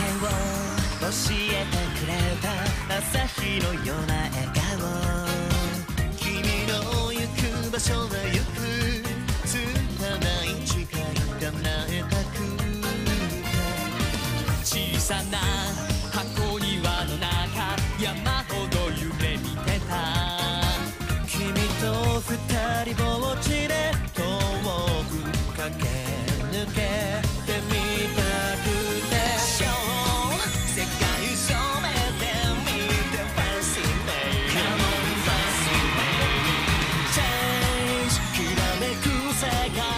教えてくれた朝日のような笑顔君の行く場所は行く拙い誓い叶えたく小さな世界